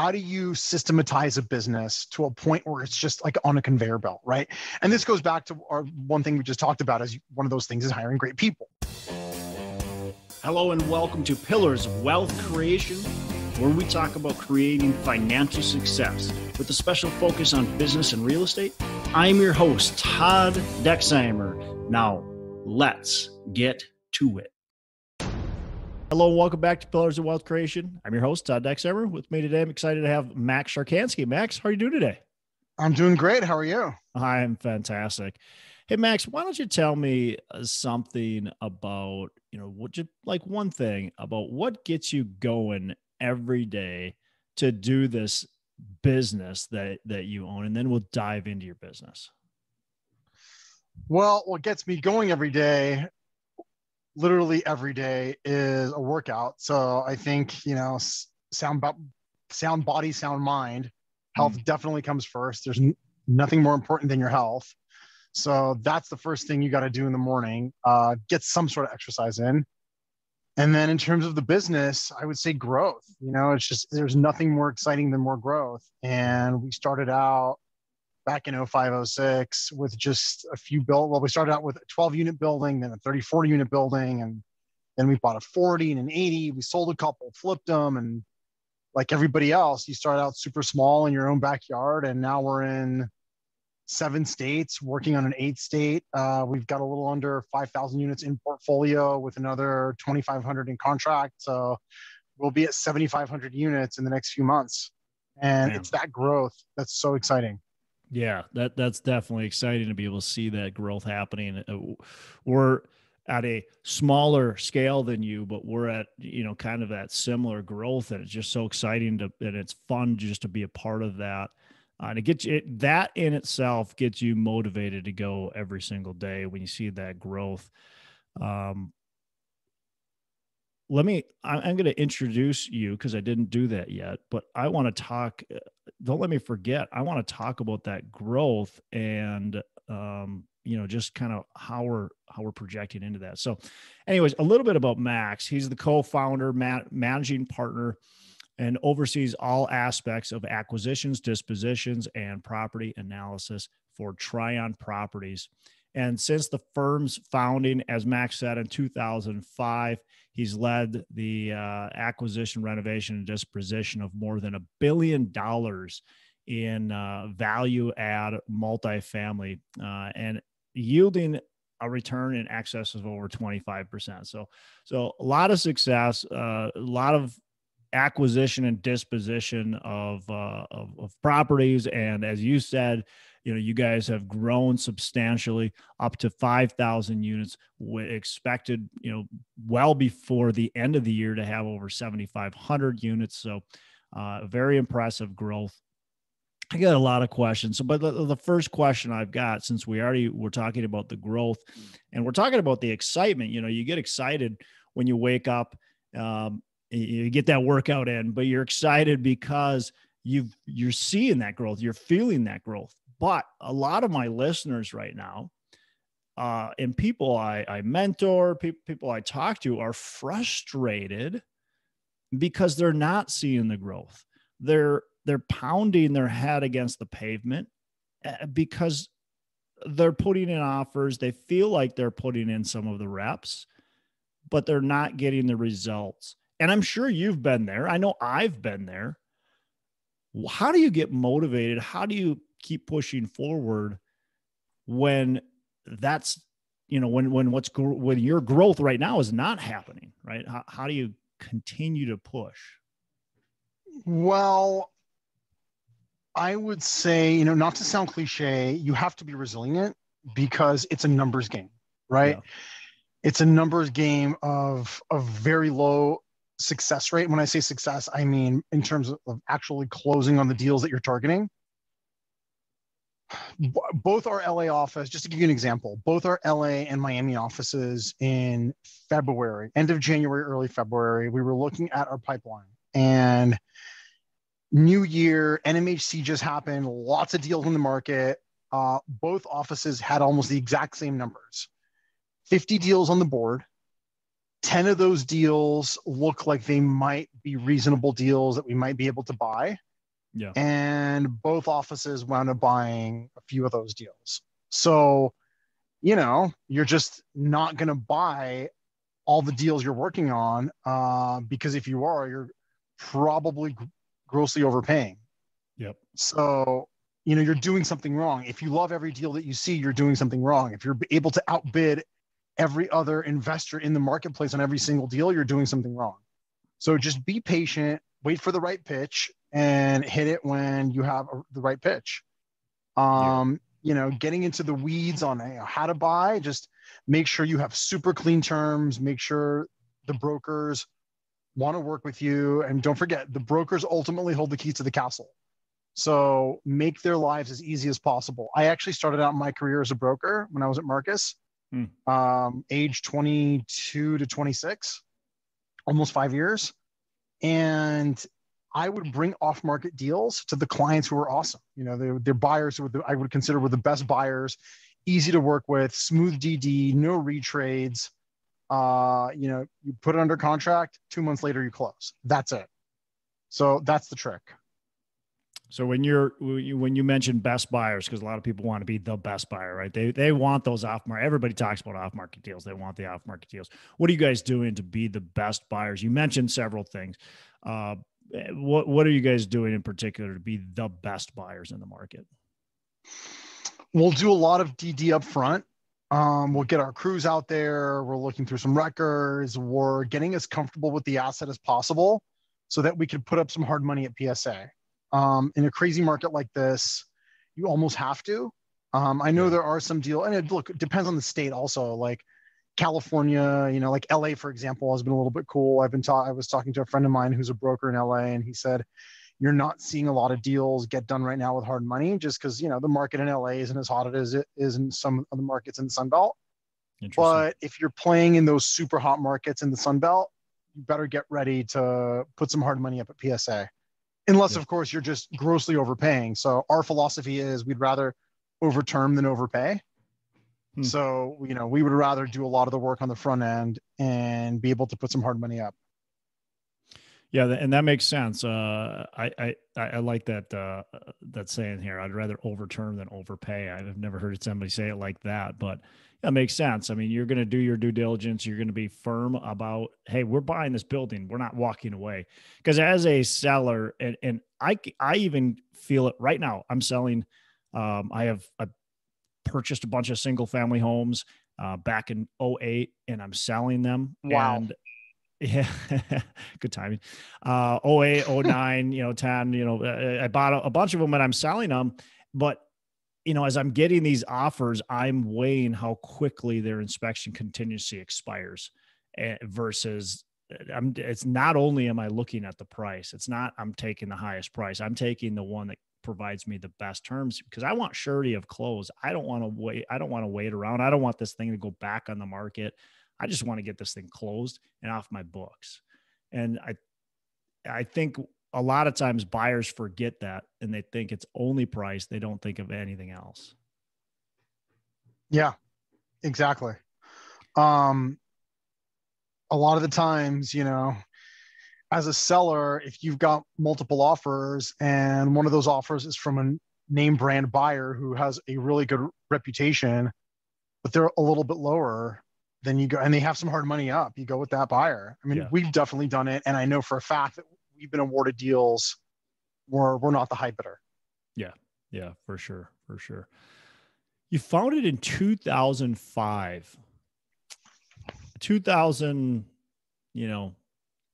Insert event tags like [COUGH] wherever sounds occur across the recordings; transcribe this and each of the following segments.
how do you systematize a business to a point where it's just like on a conveyor belt, right? And this goes back to our one thing we just talked about as one of those things is hiring great people. Hello and welcome to Pillars of Wealth Creation, where we talk about creating financial success with a special focus on business and real estate. I'm your host, Todd Dexheimer. Now, let's get to it. Hello and welcome back to Pillars of Wealth Creation. I'm your host, Todd Dexheimer. With me today, I'm excited to have Max Sharkansky. Max, how are you doing today? I'm doing great. How are you? I'm fantastic. Hey, Max, why don't you tell me uh, something about, you know, what you like one thing about what gets you going every day to do this business that that you own and then we'll dive into your business. Well, what gets me going every day literally every day is a workout. So I think, you know, sound, sound body, sound mind, health mm. definitely comes first. There's n- nothing more important than your health. So that's the first thing you got to do in the morning. Uh, get some sort of exercise in. And then in terms of the business, I would say growth. You know, it's just there's nothing more exciting than more growth. And we started out back in 0506 with just a few built well we started out with a 12 unit building then a 34 unit building and then we bought a 40 and an 80 we sold a couple flipped them and like everybody else you start out super small in your own backyard and now we're in seven states working on an eighth state. Uh, we've got a little under 5000 units in portfolio with another 2500 in contract so we'll be at 7500 units in the next few months. And Damn. it's that growth that's so exciting yeah, that that's definitely exciting to be able to see that growth happening. Uh, we're at a smaller scale than you, but we're at you know kind of that similar growth, and it's just so exciting to and it's fun just to be a part of that. Uh, and it gets it that in itself gets you motivated to go every single day when you see that growth. Um, let me i'm going to introduce you because i didn't do that yet but i want to talk uh, don't let me forget i want to talk about that growth and um, you know just kind of how we're how we're projecting into that. So anyways a little bit about max. He's the co-founder ma- managing partner and oversees all aspects of acquisitions dispositions and property analysis for Trion properties and since the firm's founding, as Max said in 2005, he's led the uh, acquisition, renovation, and disposition of more than a billion dollars in uh, value add multifamily uh, and yielding a return in excess of over 25%. So, so a lot of success, uh, a lot of acquisition and disposition of, uh, of, of properties. And as you said, you know you guys have grown substantially up to 5000 units expected you know well before the end of the year to have over 7500 units so uh, very impressive growth I got a lot of questions. So, but the, the, first question I've got, since we already were talking about the growth, and we're talking about the excitement. You know, you get excited when you wake up, um, you get that workout in, but you're excited because you've you're seeing that growth, you're feeling that growth. But a lot of my listeners right now, uh, and people I, I mentor, pe- people I talk to are frustrated because they're not seeing the growth. They're they're pounding their head against the pavement eh, because they're putting in offers. They feel like they're putting in some of the reps, but they're not getting the results. And I'm sure you've been there. I know I've been there. How do you get motivated? How do you keep pushing forward when that's you know when when what's when your growth right now is not happening right how, how do you continue to push well i would say you know not to sound cliche you have to be resilient because it's a numbers game right yeah. it's a numbers game of a very low success rate when i say success i mean in terms of actually closing on the deals that you're targeting both our LA office, just to give you an example, both our LA and Miami offices in February, end of January, early February, we were looking at our pipeline and new year, NMHC just happened, lots of deals in the market. Uh, both offices had almost the exact same numbers 50 deals on the board. 10 of those deals look like they might be reasonable deals that we might be able to buy. Yeah. And both offices wound up buying a few of those deals. So, you know, you're just not going to buy all the deals you're working on uh, because if you are, you're probably grossly overpaying. Yep. So, you know, you're doing something wrong. If you love every deal that you see, you're doing something wrong. If you're able to outbid every other investor in the marketplace on every single deal, you're doing something wrong. So just be patient, wait for the right pitch, and hit it when you have a, the right pitch. Um, yeah. You know, getting into the weeds on you know, how to buy, just make sure you have super clean terms, make sure the brokers want to work with you. And don't forget, the brokers ultimately hold the keys to the castle. So make their lives as easy as possible. I actually started out my career as a broker when I was at Marcus, hmm. um, age 22 to 26, almost five years. And I would bring off market deals to the clients who were awesome. You know, they're, they're buyers who the, I would consider were the best buyers, easy to work with, smooth DD, no retrades. Uh, you know, you put it under contract, two months later, you close. That's it. So that's the trick. So when you're when you mention best buyers, because a lot of people want to be the best buyer, right? They they want those off market. Everybody talks about off market deals. They want the off market deals. What are you guys doing to be the best buyers? You mentioned several things. Uh, what what are you guys doing in particular to be the best buyers in the market? We'll do a lot of DD up front. Um, we'll get our crews out there. We're looking through some records. We're getting as comfortable with the asset as possible so that we can put up some hard money at PSA um, in a crazy market like this, you almost have to. Um, I know there are some deal, and it, look, it depends on the state also. Like California, you know, like LA, for example, has been a little bit cool. I've been taught, I was talking to a friend of mine who's a broker in LA, and he said, you're not seeing a lot of deals get done right now with hard money just because, you know, the market in LA isn't as hot as it is in some of the markets in the Sun Belt. But if you're playing in those super hot markets in the Sun Belt, you better get ready to put some hard money up at PSA unless yeah. of course you're just grossly overpaying. So our philosophy is we'd rather overterm than overpay. Hmm. So you know we would rather do a lot of the work on the front end and be able to put some hard money up. Yeah, and that makes sense. Uh, I, I I like that uh, that saying here. I'd rather overturn than overpay. I've never heard somebody say it like that, but that makes sense. I mean, you're going to do your due diligence. You're going to be firm about, hey, we're buying this building. We're not walking away. Because as a seller, and and I I even feel it right now. I'm selling. Um, I have I purchased a bunch of single family homes uh, back in 08 and I'm selling them. Wow. And [LAUGHS] yeah, good timing. Uh, 08, 09, you know, 10, you know, I bought a, a bunch of them and I'm selling them. But, you know, as I'm getting these offers, I'm weighing how quickly their inspection contingency expires uh, versus uh, I'm, it's not only am I looking at the price, it's not I'm taking the highest price. I'm taking the one that provides me the best terms because I want surety of close. I don't want to wait. I don't want to wait around. I don't want this thing to go back on the market. I just want to get this thing closed and off my books. And I I think a lot of times buyers forget that and they think it's only price. They don't think of anything else. Yeah, exactly. Um, a lot of the times, you know, as a seller, if you've got multiple offers and one of those offers is from a name brand buyer who has a really good reputation, but they're a little bit lower, then you go and they have some hard money up. You go with that buyer. I mean, yeah. we've definitely done it, and I know for a fact that we've been awarded deals where we're not the high bidder. Yeah, yeah, for sure, for sure. You founded it in 2005. 2000, you know,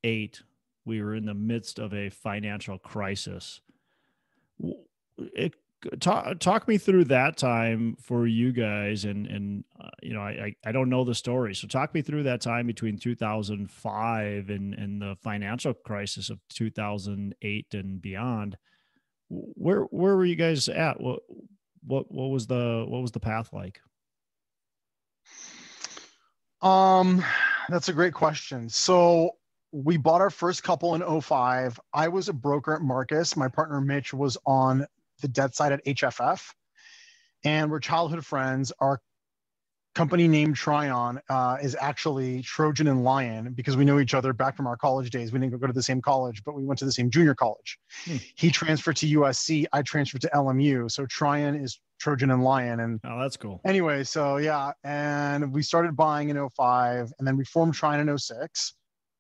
eight. We were in the midst of a financial crisis. It talk talk me through that time for you guys and and uh, you know I, I don't know the story. So talk me through that time between 2005 and and the financial crisis of 2008 and beyond. Where where were you guys at? What what what was the what was the path like? Um that's a great question. So we bought our first couple in 05 i was a broker at marcus. My partner mitch was on the debt side at HFF, and we're childhood friends. Our company named Trion uh, is actually Trojan and Lion because we know each other back from our college days. We didn't go to the same college, but we went to the same junior college. Hmm. He transferred to USC. I transferred to LMU. So Trion is Trojan and Lion. And oh, that's cool. Anyway, so yeah, and we started buying in 05 and then we formed Trion in 06.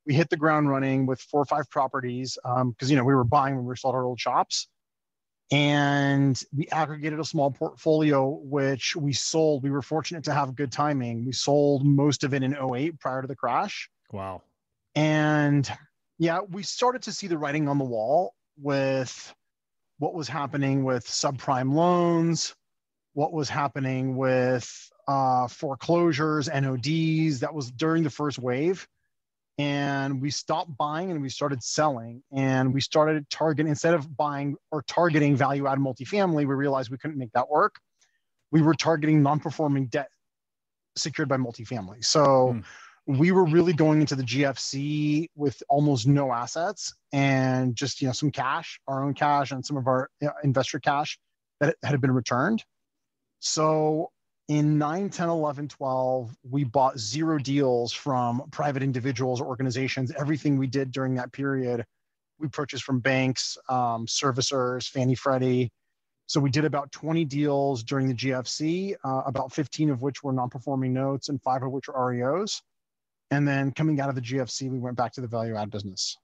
We hit the ground running with four or five properties because um, you know we were buying when we were sold our old shops and we aggregated a small portfolio which we sold. We were fortunate to have good timing. We sold most of it in 08 prior to the crash. Wow. And yeah we started to see the writing on the wall with what was happening with subprime loans what was happening with uh, foreclosures nods that was during the first wave and we stopped buying and we started selling and we started targeting instead of buying or targeting value add multifamily we realized we couldn't make that work. We were targeting non-performing debt secured by multifamily. So mm. we were really going into the gfc with almost no assets and just you know some cash our own cash and some of our investor cash that had been returned. So in 9 10 11 12 we bought zero deals from private individuals or organizations. Everything we did during that period we purchased from banks um, servicers fannie freddie. So we did about 20 deals during the gfc uh, about 15 of which were non-performing notes and five of which were reos and then coming out of the gfc we went back to the value add business.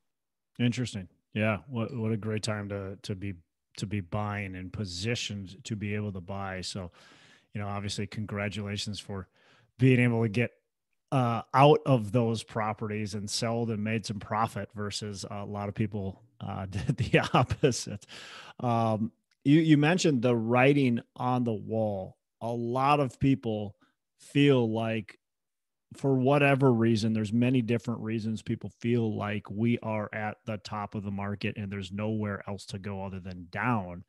Interesting. Yeah what, what a great time to to be to be buying and positioned to be able to buy. So you know, obviously, congratulations for being able to get uh, out of those properties and sold and made some profit versus a lot of people uh, [LAUGHS] did the opposite. Um, you, you mentioned the writing on the wall. A lot of people feel like for whatever reason there's many different reasons people feel like we are at the top of the market and there's nowhere else to go other than down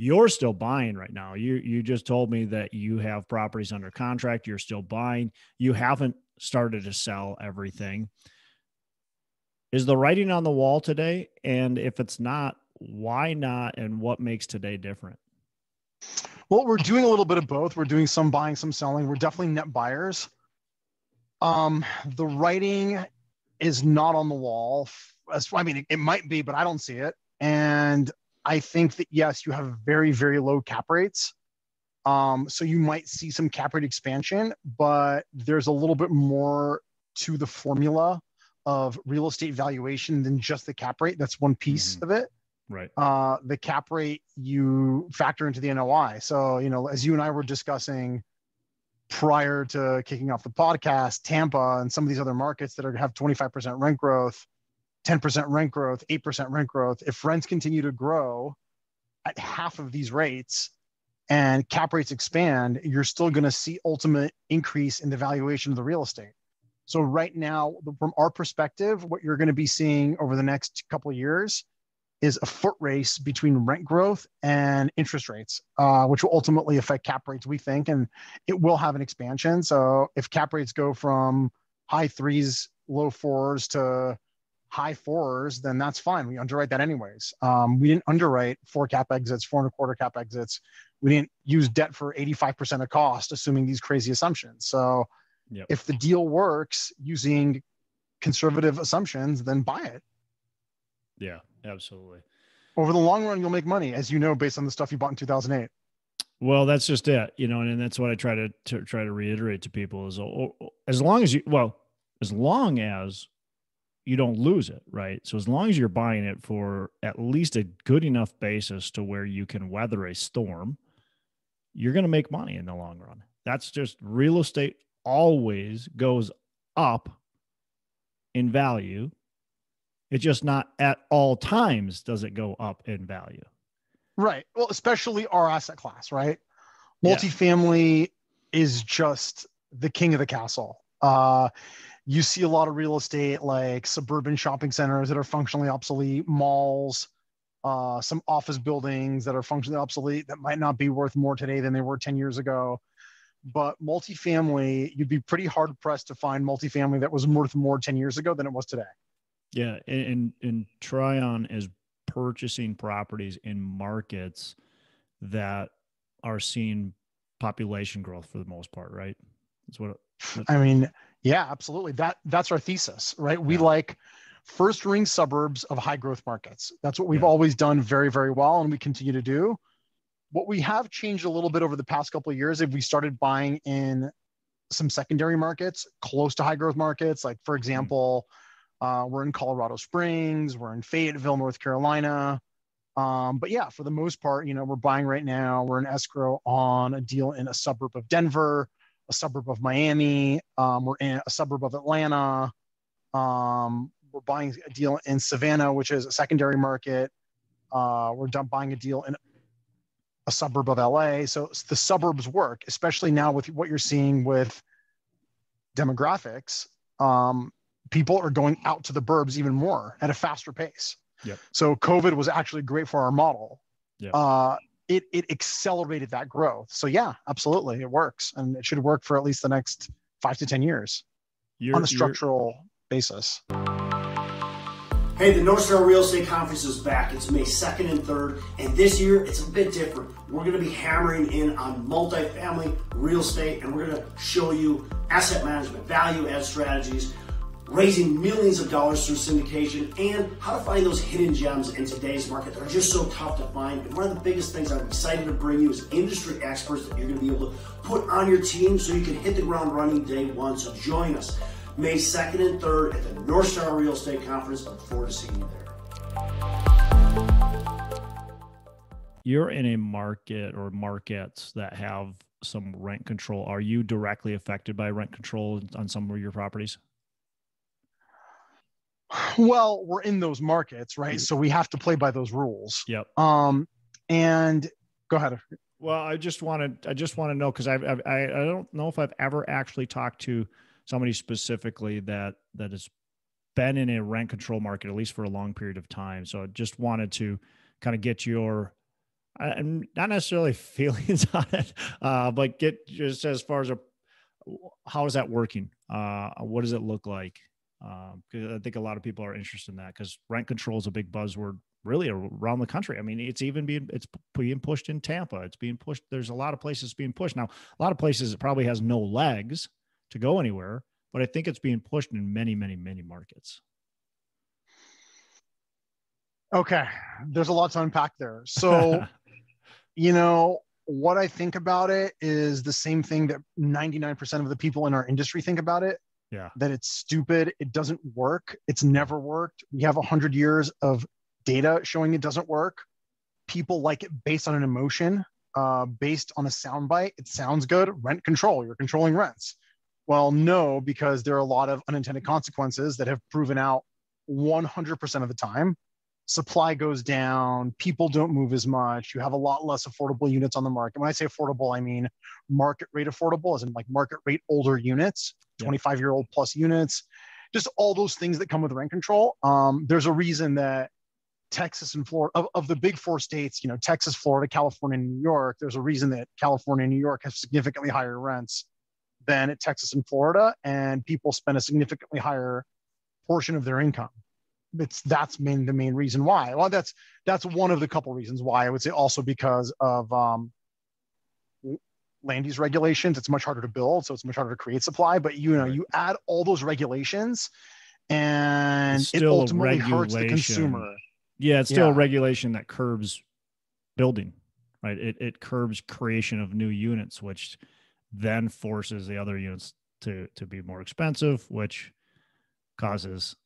you're still buying right now. You you just told me that you have properties under contract, you're still buying. You haven't started to sell everything. Is the writing on the wall today? And if it's not, why not and what makes today different? Well, we're doing a little bit of both. We're doing some buying, some selling. We're definitely net buyers. Um, the writing is not on the wall. I mean, it might be, but I don't see it. And I think that yes, you have very, very low cap rates. Um, so you might see some cap rate expansion, but there's a little bit more to the formula of real estate valuation than just the cap rate. That's one piece mm-hmm. of it. Right. Uh, the cap rate you factor into the NOI. So, you know, as you and I were discussing prior to kicking off the podcast, Tampa and some of these other markets that are have 25% rent growth, 10% rent growth, 8% rent growth, if rents continue to grow at half of these rates and cap rates expand, you're still going to see ultimate increase in the valuation of the real estate. So right now, from our perspective, what you're going to be seeing over the next couple of years is a foot race between rent growth and interest rates, uh, which will ultimately affect cap rates, we think, and it will have an expansion. So if cap rates go from high threes, low fours to high fours, then that's fine. We underwrite that anyways. Um, we didn't underwrite four cap exits, four and a quarter cap exits. We didn't use debt for 85% of cost, assuming these crazy assumptions. So yep. if the deal works using conservative assumptions, then buy it. Yeah, absolutely. Over the long run, you'll make money, as you know, based on the stuff you bought in 2008. Well, that's just it, you know, and, and that's what I try to, to try to reiterate to people is oh, oh, as long as you, well, as long as you don't lose it, right? So as long as you're buying it for at least a good enough basis to where you can weather a storm, you're going to make money in the long run. That's just real estate always goes up in value. It's just not at all times does it go up in value. Right. Well, especially our asset class, right? Multifamily yeah. is just the king of the castle. Uh you see a lot of real estate like suburban shopping centers that are functionally obsolete, malls, uh, some office buildings that are functionally obsolete that might not be worth more today than they were 10 years ago. But multifamily, you'd be pretty hard pressed to find multifamily that was worth more 10 years ago than it was today. Yeah. And, and Trion is purchasing properties in markets that are seeing population growth for the most part, right? That's what. It, I mean, yeah, absolutely. That that's our thesis, right? We yeah. like first ring suburbs of high growth markets. That's what we've yeah. always done very, very well, and we continue to do. What we have changed a little bit over the past couple of years, is we started buying in some secondary markets close to high growth markets, like for mm-hmm. example, uh, we're in Colorado Springs, we're in Fayetteville, North Carolina. Um, but yeah, for the most part, you know, we're buying right now. We're in escrow on a deal in a suburb of Denver, a suburb of Miami. Um, we're in a suburb of Atlanta. Um, we're buying a deal in Savannah, which is a secondary market. Uh, we're done buying a deal in a suburb of LA. So the suburbs work, especially now with what you're seeing with demographics. Um, people are going out to the burbs even more at a faster pace. Yep. So COVID was actually great for our model. Yep. Uh, it, it accelerated that growth. So yeah, absolutely. It works and it should work for at least the next five to 10 years you're, on a structural basis. Hey, the North Star Real Estate Conference is back. It's May 2nd and 3rd, and this year it's a bit different. We're going to be hammering in on multifamily real estate, and we're going to show you asset management, value add strategies, raising millions of dollars through syndication, and how to find those hidden gems in today's market that are just so tough to find. And one of the biggest things I'm excited to bring you is industry experts that you're going to be able to put on your team so you can hit the ground running day one. So join us. May 2nd and 3rd at the North Star Real Estate Conference. Look forward to seeing you there. You're in a market or markets that have some rent control. Are you directly affected by rent control on some of your properties? Well, we're in those markets, right? So we have to play by those rules. Yep. Um, and go ahead. Well, I just wanted, I just want to know because I've—I—I don't know if I've ever actually talked to somebody specifically that that has been in a rent control market at least for a long period of time. So I just wanted to kind of get your and not necessarily [LAUGHS] feelings on it, uh, but get just as far as a how is that working? Uh, what does it look like? Because um, I think a lot of people are interested in that because rent control is a big buzzword really around the country. I mean, it's even being it's being pushed in Tampa. It's being pushed. There's a lot of places being pushed now. A lot of places it probably has no legs to go anywhere, but I think it's being pushed in many, many, many markets. Okay, there's a lot to unpack there. So, [LAUGHS] you know, what I think about it is the same thing that 99% of the people in our industry think about it. Yeah. That it's stupid. It doesn't work. It's never worked. We have 100 years of data showing it doesn't work. People like it based on an emotion, uh, based on a soundbite. It sounds good. Rent control. You're controlling rents. Well, no, because there are a lot of unintended consequences that have proven out 100% of the time. Supply goes down, people don't move as much, you have a lot less affordable units on the market. When I say affordable, I mean market rate affordable, as in like market rate older units, 25 year old plus units, just all those things that come with rent control. Um, there's a reason that Texas and Florida, of, of the big four states, you know, Texas, Florida, California, and New York, there's a reason that California and New York have significantly higher rents than at Texas and Florida, and people spend a significantly higher portion of their income. It's that's main the main reason why. Well, that's that's one of the couple reasons why. I would say also because of um, land use regulations. It's much harder to build, so it's much harder to create supply. But you know, you add all those regulations, and it ultimately hurts the consumer. Yeah, it's still yeah. a regulation that curbs building, right? It it curbs creation of new units, which then forces the other units to to be more expensive, which causes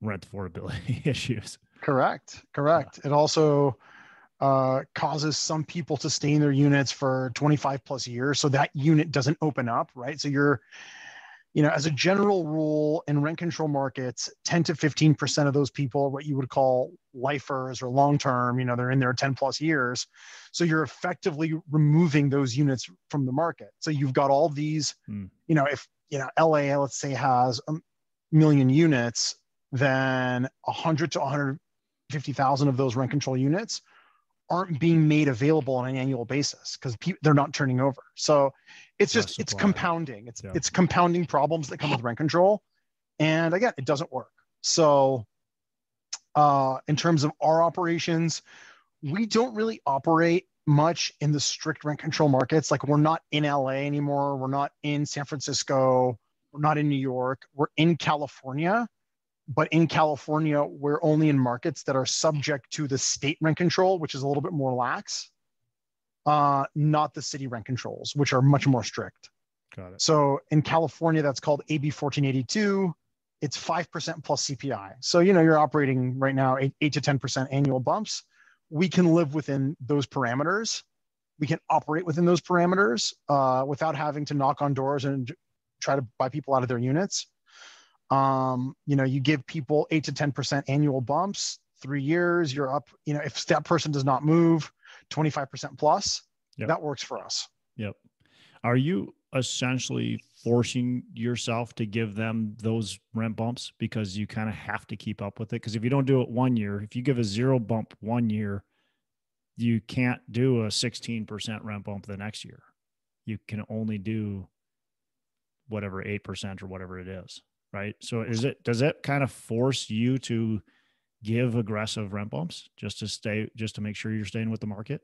rent affordability [LAUGHS] issues. Correct. Correct. Yeah. It also uh, causes some people to stay in their units for 25 plus years, so that unit doesn't open up, right? So you're you know, as a general rule in rent control markets, 10 to 15% of those people are what you would call lifers or long term, you know, they're in there 10 plus years. So you're effectively removing those units from the market. So you've got all these, mm. you know, if, you know, LA, let's say, has a million units, then 100 to 150,000 of those rent control units aren't being made available on an annual basis because pe- they're not turning over. So it's just it's compounding. It's yeah. it's compounding problems that come with rent control, and again, it doesn't work. So, uh, in terms of our operations, we don't really operate much in the strict rent control markets. Like we're not in LA anymore. We're not in San Francisco. We're not in New York. We're in California. But in California, we're only in markets that are subject to the state rent control, which is a little bit more lax, uh, not the city rent controls, which are much more strict. Got it. So in California, that's called AB 1482. It's 5% plus CPI. So, you know, you're operating right now eight, eight to 10% annual bumps. We can live within those parameters. We can operate within those parameters uh, without having to knock on doors and try to buy people out of their units. Um, you know, you give people eight to 10% annual bumps, three years, you're up. You know, if that person does not move 25% plus, Yep. that works for us. Yep. Are you essentially forcing yourself to give them those rent bumps because you kind of have to keep up with it? Because if you don't do it one year, if you give a zero bump one year, you can't do a 16% rent bump the next year. You can only do whatever 8% or whatever it is. Right. So is it, does it kind of force you to give aggressive rent bumps just to stay, just to make sure you're staying with the market?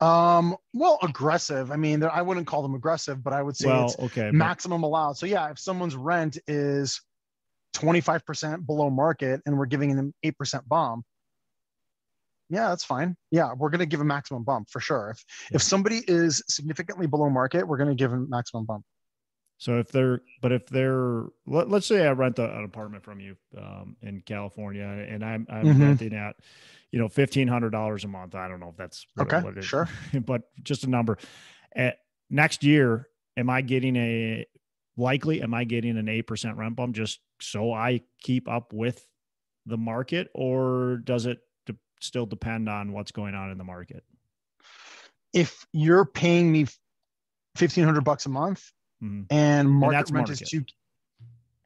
Um, well, aggressive. I mean, I wouldn't call them aggressive, but I would say well, it's okay. but- maximum allowed. So yeah, if someone's rent is 25% below market and we're giving them 8% bump, yeah, that's fine. Yeah, we're going to give a maximum bump for sure. If Yeah. if somebody is significantly below market, we're going to give them maximum bump. So if they're, but if they're, let, let's say I rent a, an apartment from you um, in California, and I'm I'm Mhm. renting at, you know, fifteen hundred dollars a month. I don't know if that's Okay, what it is, sure. [LAUGHS] but just a number. At next year, am I getting a likely? Am I getting an eight percent rent bump just so I keep up with the market, or does it de- still depend on what's going on in the market? If you're paying me 1500 bucks a month Mhm. and market that's rent market. is two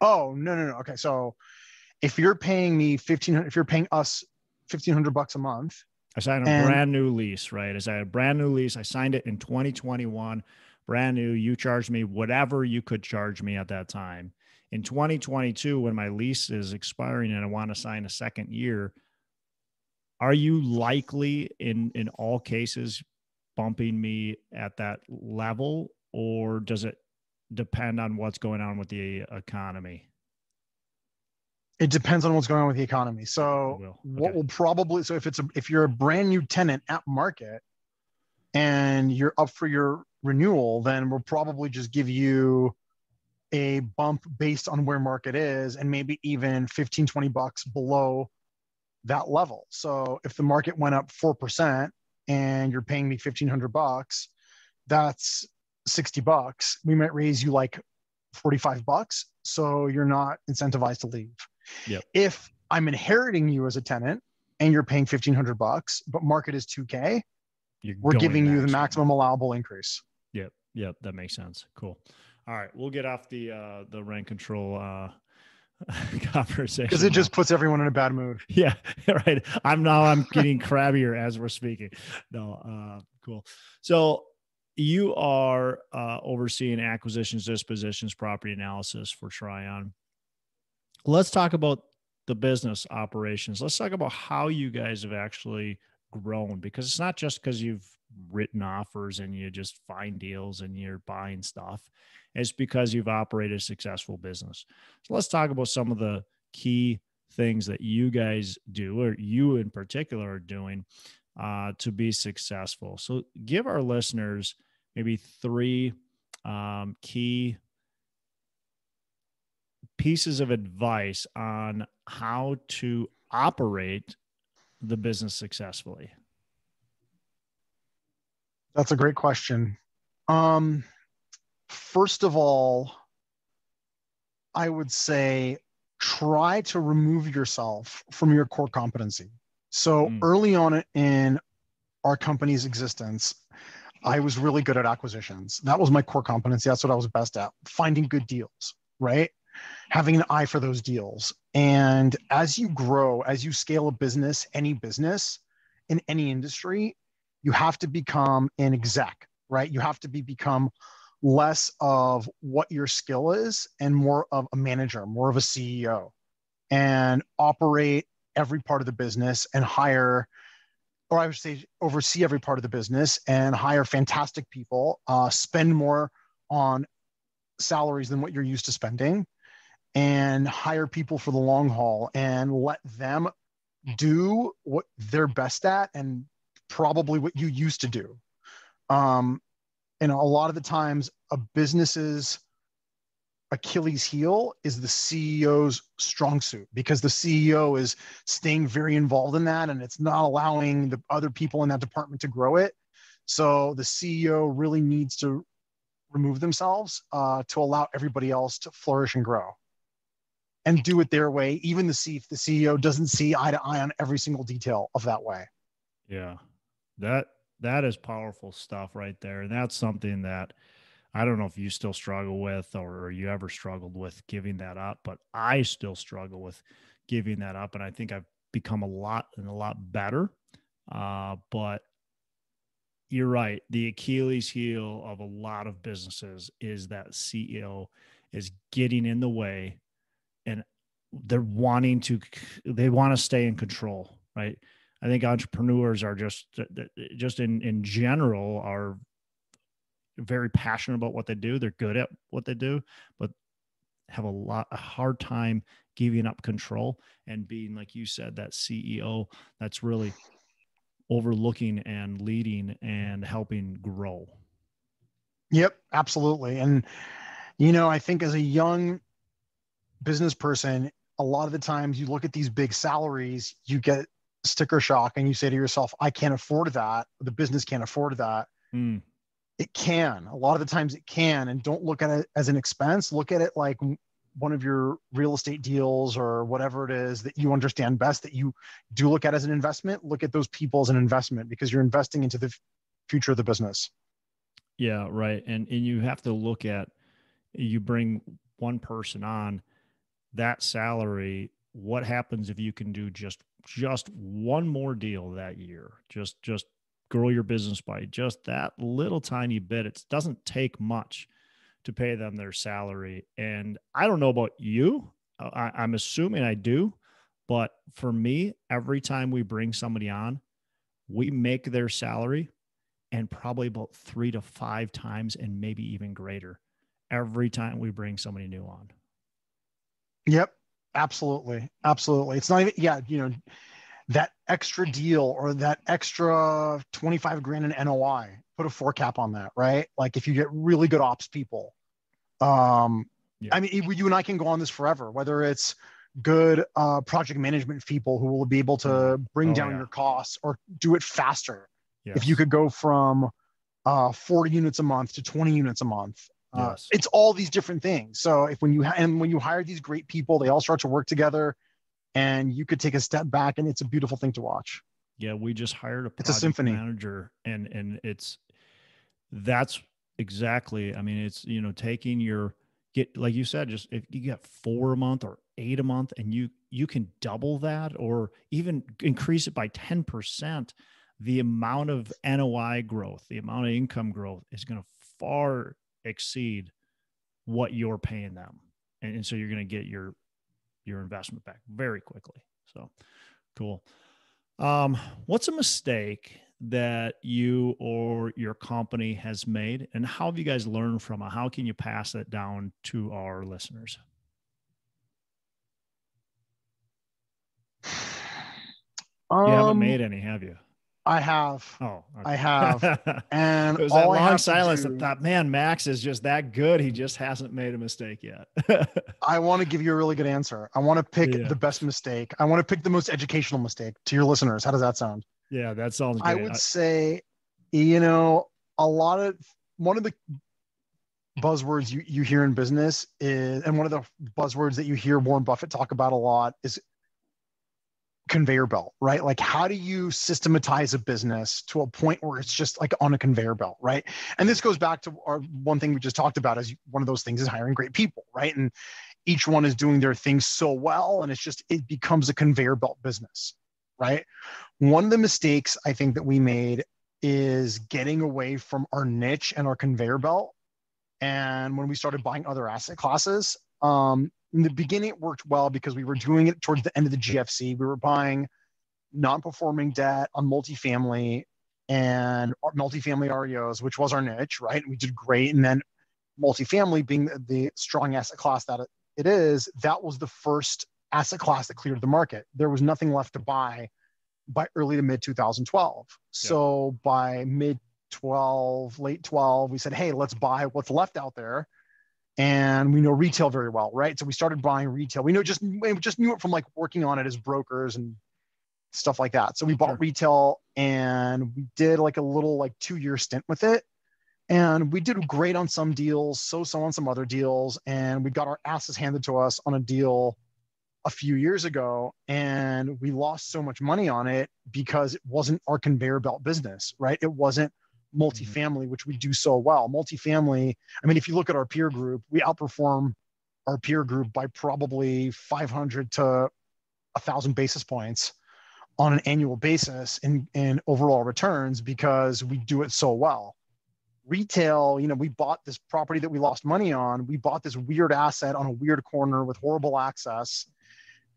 Oh, no, no, no. Okay. So if you're paying me 1500 if you're paying us 1500 bucks a month, I signed a And- brand new lease, right? I signed a brand new lease. I signed it in 2021, brand new. You charged me whatever you could charge me at that time. In 2022, when my lease is expiring and I want to sign a second year, are you likely in in all cases bumping me at that level, or does it depend on what's going on with the economy? It depends on what's going on with the economy. So will. what will probably so if it's a if you're a brand new tenant at market and you're up for your renewal, then we'll probably just give you a bump based on where market is and maybe even 15 20 bucks below that level. So if the market went up 4% and you're paying me 1500 bucks, that's 60 bucks. We might raise you like 45 bucks so you're not incentivized to leave. Yep. If I'm inheriting you as a tenant and you're paying 1500 bucks, but market is 2K, You're we're giving you the maximum. allowable increase. Yep. Yep. That makes sense. Cool. All right. We'll get off the uh the rent control uh [LAUGHS] conversation. Because it just puts everyone in a bad mood. [LAUGHS] yeah, [LAUGHS] right. I'm now I'm getting crabbier as we're speaking. No, uh cool. So you are uh overseeing acquisitions, dispositions, property analysis for Trion. Let's talk about the business operations. Let's talk about how you guys have actually grown because it's not just because you've written offers and you just find deals and you're buying stuff. It's because you've operated a successful business. So let's talk about some of the key things that you guys do, or you in particular are doing uh, to be successful. So give our listeners maybe three um, key pieces of advice on how to operate the business successfully. That's a great question. Um, first of all, I would say try to remove yourself from your core competency. So Mm. early on in our company's existence, I was really good at acquisitions. That was my core competency. That's what I was best at finding good deals, right? Having an eye for those deals. And as you grow, as you scale a business, any business in any industry, you have to become an exec, right? You have to be become less of what your skill is and more of a manager, more of a CEO, and operate every part of the business and hire or I would say oversee every part of the business and hire fantastic people, uh, spend more on salaries than what you're used to spending, and hire people for the long haul and let them do what they're best at and probably what you used to do. Um, and a lot of the times, a business's Achilles heel is the CEO's strong suit because the CEO is staying very involved in that and it's not allowing the other people in that department to grow it. So the CEO really needs to remove themselves uh, to allow everybody else to flourish and grow and do it their way, even the C- the CEO doesn't see eye to eye on every single detail of that way. Yeah, that that is powerful stuff right there, and that's something that I don't know if you still struggle with or you ever struggled with giving that up, but I still struggle with giving that up, and I think I've become a lot and a lot better. Uh, but you're right. The Achilles heel of a lot of businesses is that CEO is getting in the way and they're wanting to they want to stay in control right i think entrepreneurs are just just in in general are very passionate about what they do they're good at what they do but have a lot a hard time giving up control and being like you said that ceo that's really overlooking and leading and helping grow yep absolutely and you know i think as a young business person, a lot of the times you look at these big salaries, you get sticker shock and you say to yourself, I can't afford that. The business can't afford that. Mm. It can. A lot of the times it can. And don't look at it as an expense. Look at it like one of your real estate deals or whatever it is that you understand best that you do look at as an investment. Look at those people as an investment because you're investing into the future of the business. Yeah, right. And and you have to look at you bring one person on that salary what happens if you can do just just one more deal that year just just grow your business by just that little tiny bit. It doesn't take much to pay them their salary. And i don't know about you. Uh, I, i'm assuming i do. But for me every time we bring somebody on we make their salary and probably about three to five times and maybe even greater every time we bring somebody new on. Yep, absolutely, absolutely. It's not even yeah, you know, that extra deal or that extra 25 grand in NOI, put a four cap on that, right? Like if you get really good ops people. Um, yeah. I mean, you and I can go on this forever, whether it's good uh, project management people who will be able to bring oh, down yeah. your costs or do it faster. Yes. If you could go from uh, 40 units a month to 20 units a month, uh, yes. it's all these different things. So if when you ha- and when you hire these great people, they all start to work together, and you could take a step back, and it's a beautiful thing to watch. Yeah, we just hired a it's a symphony manager, and and it's that's exactly. I mean, it's you know taking your get like you said, just if you get four a month or eight a month, and you you can double that or even increase it by ten percent. The amount of NOI growth, the amount of income growth is going to far exceed what you're paying them. And, and so you're going to get your your investment back very quickly. So cool. Um, what's a mistake that you or your company has made and how have you guys learned from it? How can you pass that down to our listeners? Um, you haven't made any, have you? I have. Oh, okay. I have. [LAUGHS] And it was that long silence. Do, I thought, man, Max is just that good. He just hasn't made a mistake yet. [LAUGHS] I want to give you a really good answer. I want to pick yeah. the best mistake. I want to pick the most educational mistake to your listeners. How does that sound? Yeah, that sounds good. I would I, say, you know, a lot of one of the buzzwords you, you hear in business is, and one of the buzzwords that you hear Warren Buffett talk about a lot is conveyor belt, right? Like, how do you systematize a business to a point where it's just like on a conveyor belt, right? And this goes back to our one thing we just talked about is one of those things is hiring great people, right? And each one is doing their thing so well, and it's just it becomes a conveyor belt business, right? One of the mistakes I think that we made is getting away from our niche and our conveyor belt. And when we started buying other asset classes, um, in the beginning it worked well because we were doing it towards the end of the GFC. We were buying non-performing debt on multifamily and multifamily REOs, which was our niche, right? We did great. And then multifamily being the strong asset class that it is, that was the first asset class that cleared the market. There was nothing left to buy by early to mid 2012. Yeah. So by mid 12, late 12, we said, hey, let's buy what's left out there. And we know retail very well, right? So we started buying retail. We know just we just knew it from like working on it as brokers and stuff like that. So we bought retail and we did like a little like two year stint with it. And we did great on some deals, so so on some other deals. And we got our asses handed to us on a deal a few years ago and we lost so much money on it because it wasn't our conveyor belt business, right? It wasn't. Mm-hmm. multifamily, which we do so well. Multifamily, I mean, if you look at our peer group, we outperform our peer group by probably 500 to a thousand basis points on an annual basis in, in overall returns because we do it so well. Retail, you know, we bought this property that we lost money on. We bought this weird asset on a weird corner with horrible access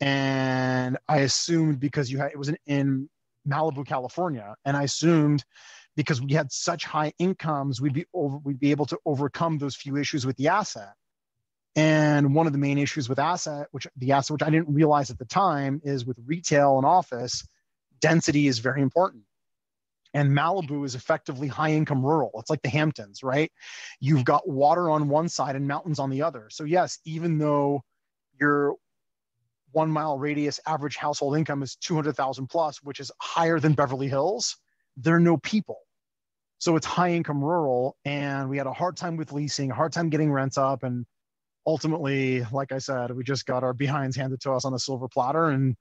and I assumed because you had it was in, in Malibu, California, and I assumed because we had such high incomes, we'd be over, we'd be able to overcome those few issues with the asset. And one of the main issues with asset, which the asset which I didn't realize at the time, is with retail and office, density is very important. And Malibu is effectively high income rural. It's like the Hamptons, right? You've got water on one side and mountains on the other. So yes, even though you're one mile radius average household income is 200,000 plus, which is higher than Beverly Hills, there are no people. So it's high income rural. And we had a hard time with leasing, a hard time getting rents up. And ultimately, like I said, we just got our behinds handed to us on a silver platter and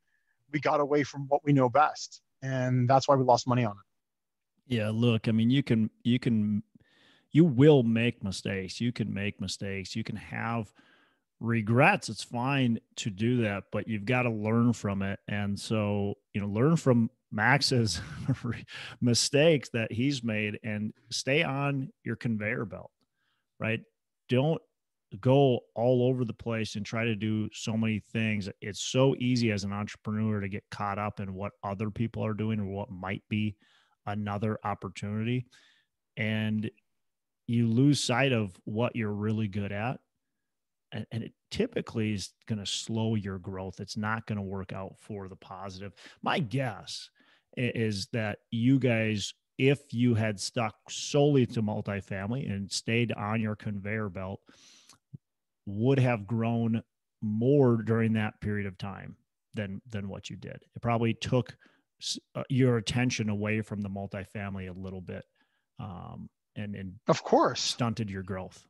we got away from what we know best. And that's why we lost money on it. Yeah. Look, I mean, you can, you can, you will make mistakes. You can make mistakes. You can have, regrets it's fine to do that but you've got to learn from it and so you know learn from max's [LAUGHS] mistakes that he's made and stay on your conveyor belt right don't go all over the place and try to do so many things it's so easy as an entrepreneur to get caught up in what other people are doing or what might be another opportunity and you lose sight of what you're really good at and, and it typically is going to slow your growth. It's not going to work out for the positive. My guess is that you guys, if you had stuck solely to multifamily and stayed on your conveyor belt, would have grown more during that period of time than than what you did. It probably took uh, your attention away from the multifamily a little bit, um, and and of course stunted your growth.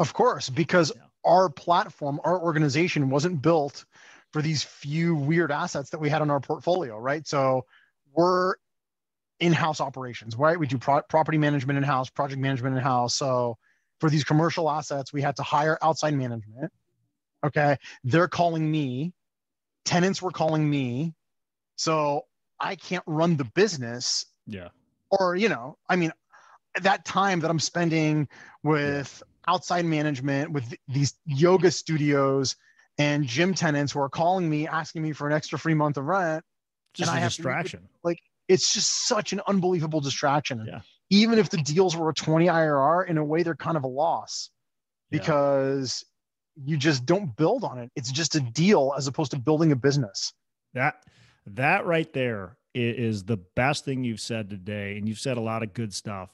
Of course, because yeah our platform, our organization wasn't built for these few weird assets that we had in our portfolio, right? So we're in-house operations, right? We do pro- property management in-house, project management in-house. So for these commercial assets, we had to hire outside management. Okay, they're calling me. Tenants were calling me. So I can't run the business. Yeah. Or, you know, I mean, that time that I'm spending with outside management with these yoga studios and gym tenants who are calling me asking me for an extra free month of rent just and a distraction to, like it's just such an unbelievable distraction yeah. even if the deals were a 20 irr in a way they're kind of a loss because yeah. you just don't build on it it's just a deal as opposed to building a business that that right there is the best thing you've said today and you've said a lot of good stuff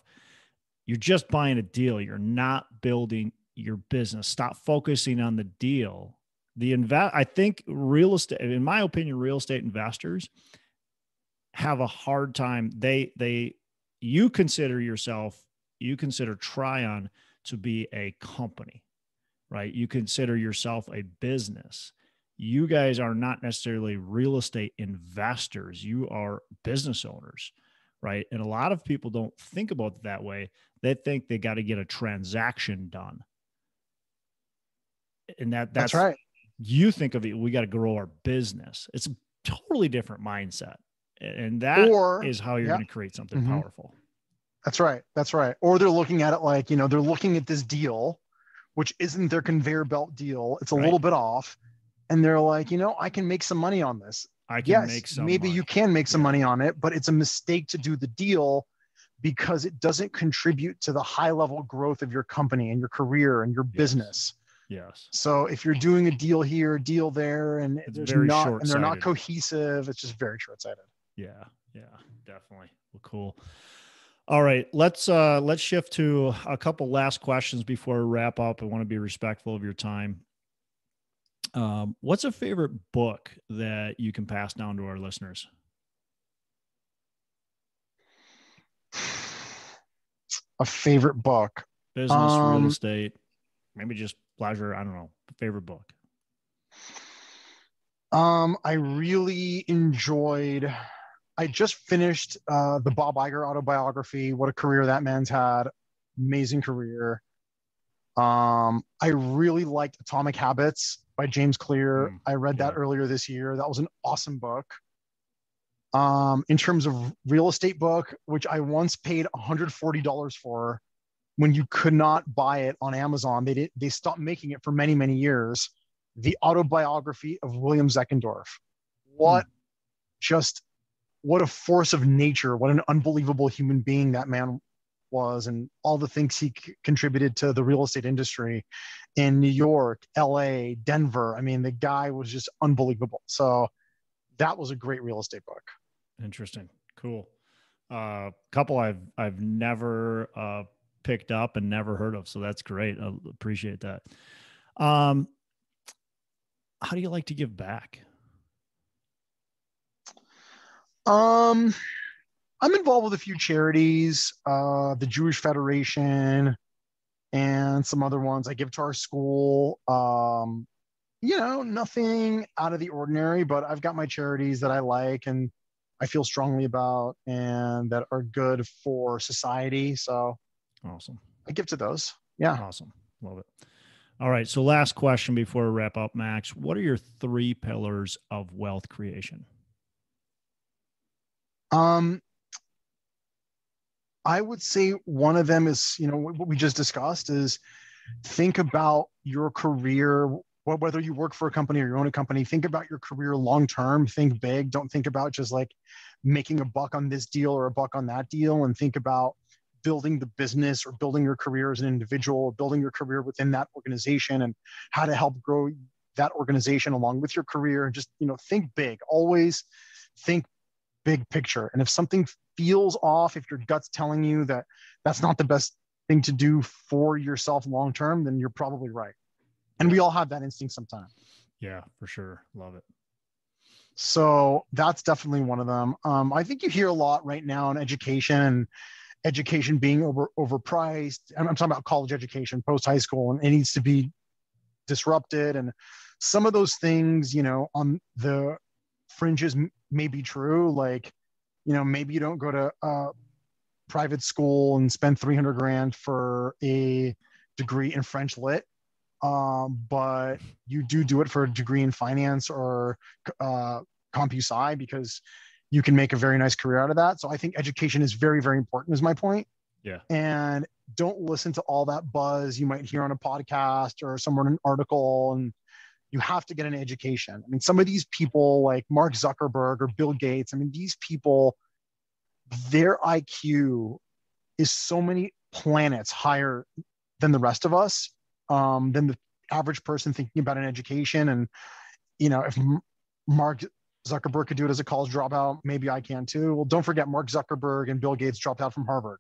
you're just buying a deal. You're not building your business. Stop focusing on the deal. The invest I think real estate in my opinion real estate investors have a hard time. They they you consider yourself you consider Trion to be a company, right? You consider yourself a business. You guys are not necessarily real estate investors. You are business owners right? And a lot of people don't think about it that way. They think they got to get a transaction done. And that that's, that's right. You think of it, we got to grow our business. It's a totally different mindset. And that or, is how you're yeah. going to create something mm-hmm. powerful. That's right. That's right. Or they're looking at it like, you know, they're looking at this deal, which isn't their conveyor belt deal. It's a right. little bit off. And they're like, you know, I can make some money on this. I can yes, make some. maybe money. you can make some Yeah. money on it, but it's a mistake to do the deal because it doesn't contribute to the high level growth of your company and your career and your Yes. business. Yes. So if you're doing a deal here, deal there, and It's there's very not and they're not cohesive, it's just very short-sighted. Yeah, yeah, definitely. Well, cool. All right, let's uh let's shift to a couple last questions before we wrap up. I want to be respectful of your time. Um, what's a favorite book that you can pass down to our listeners? [SIGHS] A favorite book. Business, Um, real estate, maybe just pleasure. I don't know. Favorite book. Um, I really enjoyed. I just finished uh, the Bob Iger autobiography. What a career that man's had! Amazing career. Um, I really liked Atomic Habits by James Clear. Mm, I read that yeah. earlier this year. That was an awesome book. Um, in terms of real estate book, which I once paid $140 for, when you could not buy it on Amazon, they did. They stopped making it for many many years. The autobiography of William Zeckendorf. What just what a force of nature! What an unbelievable human being that man was, and all the things he c- contributed to the real estate industry in New York, L.A., Denver. I mean, the guy was just unbelievable. So that was a great real estate book. Interesting. Cool. A uh, couple I've I've never uh, picked up and never heard of, so that's great. I appreciate that. Um, how do you like to give back? Um, I'm involved with a few charities, uh, the Jewish Federation, and some other ones. I give to our school. Um, you know, nothing out of the ordinary, but I've got my charities that I like and I feel strongly about and that are good for society. So Awesome. I give to those. Yeah. Awesome. Love it. All right. So, last question before we wrap up, Max. What are your three pillars of wealth creation? Um, I would say one of them is, you know, what we just discussed is think about your career, wh- whether you work for a company or you own a company, think about your career long term, think big. Don't think about just like making a buck on this deal or a buck on that deal, and think about building the business or building your career as an individual or building your career within that organization and how to help grow that organization along with your career and just you know think big always think big picture. And if something feels off, if your gut's telling you that that's not the best thing to do for yourself long term, then you're probably right. And we all have that instinct sometimes. Yeah, for sure. Love it. So that's definitely one of them. Um, I think you hear a lot right now in education and education being over overpriced. I'm, I'm talking about college education, post high school, and it needs to be disrupted. And some of those things, you know, on the fringes m- may be true. Like, you know, maybe you don't go to a private school and spend 300 grand for a degree in French lit. Um, but you do do it for a degree in finance or uh, CompuSci because you can make a very nice career out of that. So I think education is very, very important, is my point. Yeah. And don't listen to all that buzz you might hear on a podcast or somewhere in an article. And you have to get an education. I mean, some of these people like Mark Zuckerberg or Bill Gates, I mean, these people, their IQ is so many planets higher than the rest of us, um, than the average person thinking about an education. And, you know, if Mark Zuckerberg could do it as a college dropout, maybe I can too. Well, don't forget Mark Zuckerberg and Bill Gates dropped out from Harvard.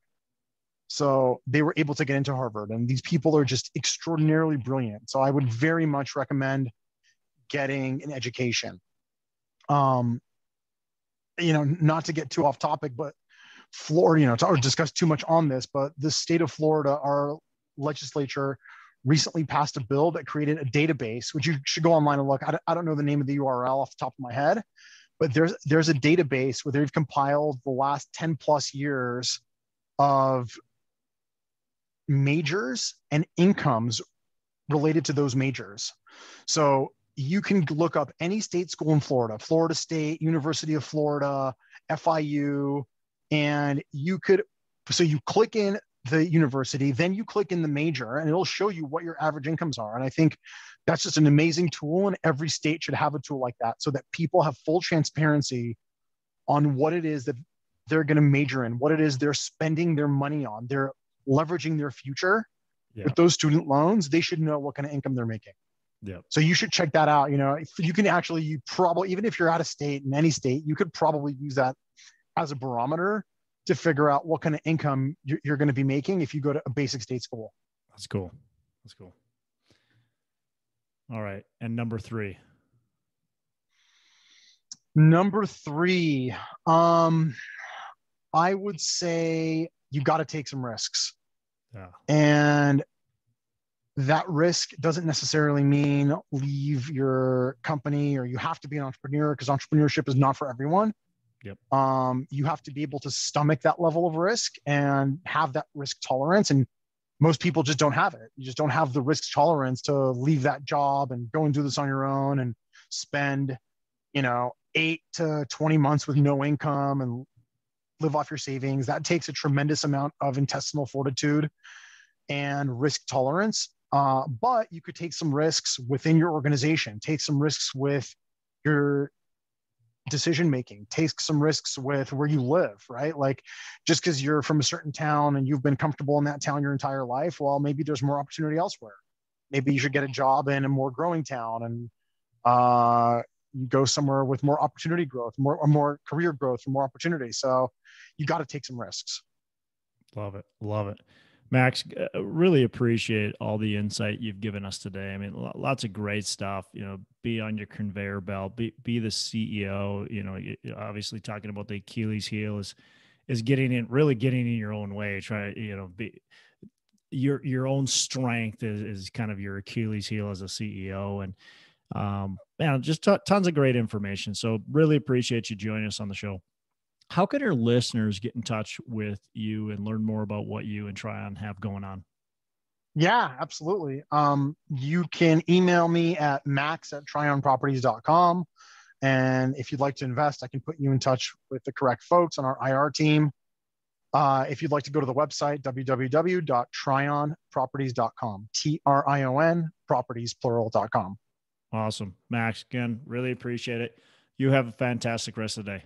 So they were able to get into Harvard, and these people are just extraordinarily brilliant. So I would very much recommend getting an education. Um, you know, not to get too off topic, but Florida, you know, to discuss too much on this, but the state of Florida, our legislature recently passed a bill that created a database, which you should go online and look. I don't, I don't know the name of the URL off the top of my head, but there's there's a database where they've compiled the last 10 plus years of majors and incomes related to those majors. So you can look up any state school in Florida, Florida State, University of Florida, FIU, and you could, so you click in the university, then you click in the major and it'll show you what your average incomes are. And I think that's just an amazing tool. And every state should have a tool like that so that people have full transparency on what it is that they're going to major in, what it is they're spending their money on. They're leveraging their future yeah. with those student loans. They should know what kind of income they're making. Yeah. So you should check that out. You know, you can actually, you probably, even if you're out of state in any state, you could probably use that as a barometer to figure out what kind of income you're, you're going to be making if you go to a basic state school. That's cool. That's cool. All right. And number three. Number three, um, I would say you got to take some risks. Yeah. And that risk doesn't necessarily mean leave your company or you have to be an entrepreneur because entrepreneurship is not for everyone. Yep. Um, you have to be able to stomach that level of risk and have that risk tolerance. And most people just don't have it. You just don't have the risk tolerance to leave that job and go and do this on your own and spend, you know, eight to 20 months with no income and live off your savings. That takes a tremendous amount of intestinal fortitude and risk tolerance. Uh, but you could take some risks within your organization, take some risks with your decision making take some risks with where you live right? Like just because you're from a certain town and you've been comfortable in that town your entire life well maybe there's more opportunity elsewhere. Maybe you should get a job in a more growing town and uh, you go somewhere with more opportunity growth more or more career growth more opportunity. So you got to take some risks. Love it. Love it Max, uh, really appreciate all the insight you've given us today. I mean, lots of great stuff. You know, be on your conveyor belt, be be the CEO. You know, obviously talking about the Achilles heel is is getting in, really getting in your own way. Try, you know, be your your own strength is, is kind of your Achilles heel as a CEO, and um, man, just t- tons of great information. So really appreciate you joining us on the show how can our listeners get in touch with you and learn more about what you and Trion have going on? Yeah, absolutely. Um, you can email me at max at trionproperties.com. And if you'd like to invest, I can put you in touch with the correct folks on our IR team. Uh, if you'd like to go to the website, www.trionproperties.com, T R I O N, properties plural.com. Awesome. Max, again, really appreciate it. You have a fantastic rest of the day.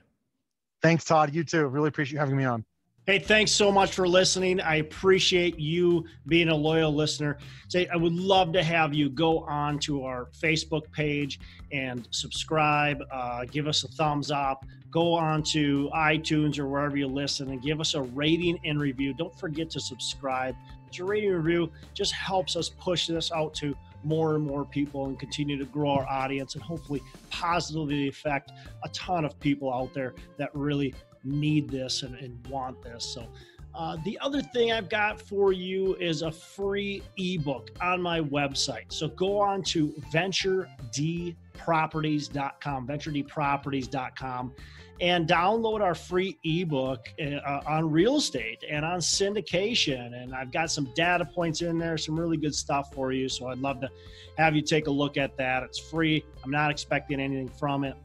Thanks, Todd. You too. Really appreciate you having me on. Hey, thanks so much for listening. I appreciate you being a loyal listener. Say, I would love to have you go on to our Facebook page and subscribe. Uh, give us a thumbs up. Go on to iTunes or wherever you listen and give us a rating and review. Don't forget to subscribe. Your rating review just helps us push this out to more and more people and continue to grow our audience and hopefully positively affect a ton of people out there that really need this and, and want this. So, uh, the other thing I've got for you is a free ebook on my website. So go on to venturedproperties.com, venturedproperties.com, and download our free ebook uh, on real estate and on syndication. And I've got some data points in there, some really good stuff for you. So I'd love to have you take a look at that. It's free. I'm not expecting anything from it.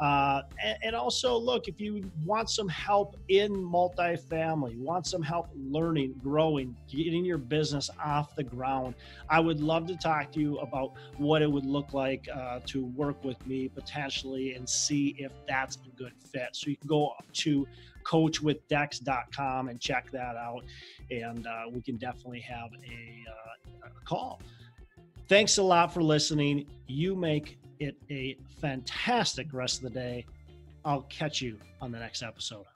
Uh, and, and, also, look, if you want some help in multifamily, want some help learning, growing, getting your business off the ground, I would love to talk to you about what it would look like uh, to work with me potentially and see if that's a good fit. So you can go to coachwithdex.com and check that out, and uh, we can definitely have a, uh, a call. Thanks a lot for listening. You make it a fantastic rest of the day. I'll catch you on the next episode.